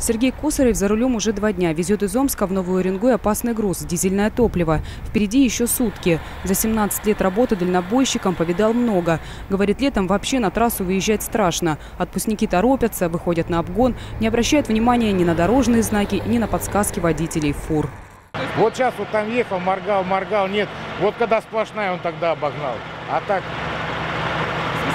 Сергей Косарев за рулем уже два дня. Везет из Омска в Новую Уренгой опасный груз – дизельное топливо. Впереди еще сутки. За 17 лет работы дальнобойщиком повидал много. Говорит, летом вообще на трассу выезжать страшно. Отпускники торопятся, выходят на обгон, не обращают внимания ни на дорожные знаки, ни на подсказки водителей фур. Вот сейчас вот там ехал, моргал, моргал, нет. Вот когда сплошная, он тогда обогнал. А так,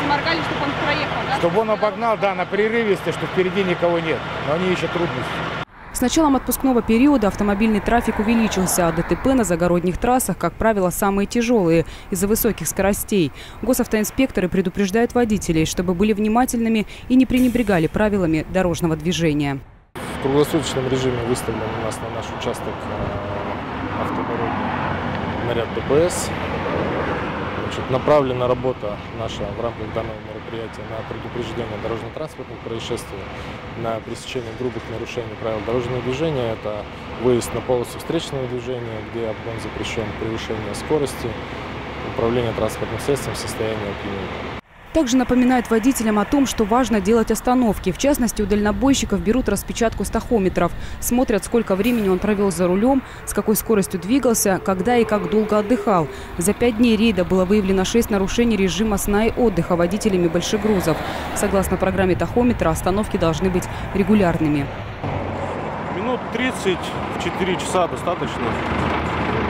моргали, чтобы он проехал, да? чтобы он обогнал, да, на прерывисто, что впереди никого нет. Но они ищут трудности. С началом отпускного периода автомобильный трафик увеличился, а ДТП на загородных трассах, как правило, самые тяжелые из-за высоких скоростей. Госавтоинспекторы предупреждают водителей, чтобы были внимательными и не пренебрегали правилами дорожного движения. В круглосуточном режиме выставлен у нас на наш участок э, автодороги наряд ДПС. Значит, направлена работа наша в рамках данного мероприятия на предупреждение дорожно-транспортных происшествий, на пресечение грубых нарушений правил дорожного движения. Это выезд на полосу встречного движения, где обгон запрещен, превышение скорости, управление транспортным средством в состоянии опьянения. Также напоминают водителям о том, что важно делать остановки. В частности, у дальнобойщиков берут распечатку стахометров. Смотрят, сколько времени он провел за рулем, с какой скоростью двигался, когда и как долго отдыхал. За пять дней рейда было выявлено шесть нарушений режима сна и отдыха водителями больших грузов. Согласно программе тахометра, остановки должны быть регулярными. Минут 30 в 4 часа достаточно.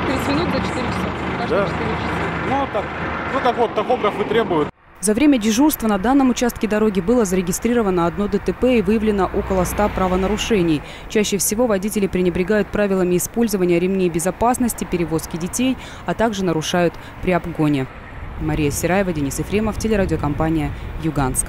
30 минут за 4 часа. Каждые Да. 4 часа. Ну, так, ну так вот, тахограф и требует. За время дежурства на данном участке дороги было зарегистрировано одно ДТП и выявлено около 100 правонарушений. Чаще всего водители пренебрегают правилами использования ремней безопасности, перевозки детей, а также нарушают при обгоне. Мария Сираева, Денис Ефремов, телерадиокомпания «Юганск».